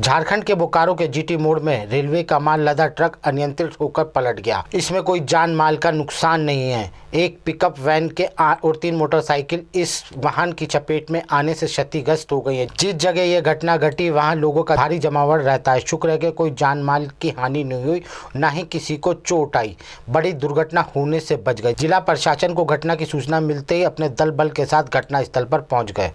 झारखंड के बोकारो के जीटी मोड़ में रेलवे का माल लदा ट्रक अनियंत्रित होकर पलट गया। इसमें कोई जान माल का नुकसान नहीं है। एक पिकअप वैन के और तीन मोटरसाइकिल इस वाहन की चपेट में आने से क्षतिग्रस्त हो गई है। जिस जगह यह घटना घटी, वहाँ लोगों का भारी जमावड़ रहता है। शुक्र है कि कोई जान माल की हानि नहीं हुई, न ही किसी को चोट आई। बड़ी दुर्घटना होने से बच गई। जिला प्रशासन को घटना की सूचना मिलते ही अपने दल बल के साथ घटनास्थल पर पहुँच गए।